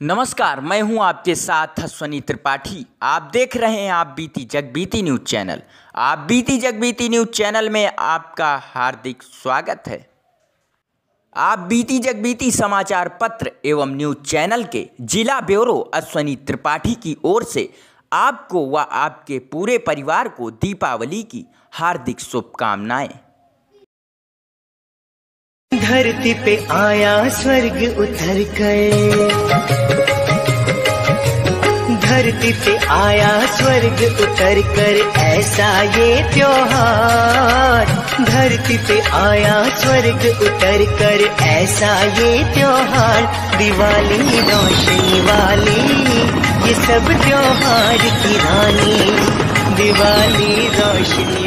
नमस्कार, मैं हूँ आपके साथ अश्वनी त्रिपाठी। आप देख रहे हैं आप बीती जग बीती न्यूज़ चैनल। आप बीती जग बीती न्यूज़ चैनल में आपका हार्दिक स्वागत है। आप बीती जग बीती समाचार पत्र एवं न्यूज़ चैनल के जिला ब्यूरो अश्वनी त्रिपाठी की ओर से आपको व आपके पूरे परिवार को दीपावली की हार्दिक शुभकामनाएँ। धरती पे आया स्वर्ग उतर कर धरती पे आया स्वर्ग उतर कर ऐसा ये त्योहार। धरती पे आया स्वर्ग उतर कर ऐसा ये त्योहार। दिवाली, रोशनी वाली, ये सब त्योहार की रानी। दिवाली, रोशनी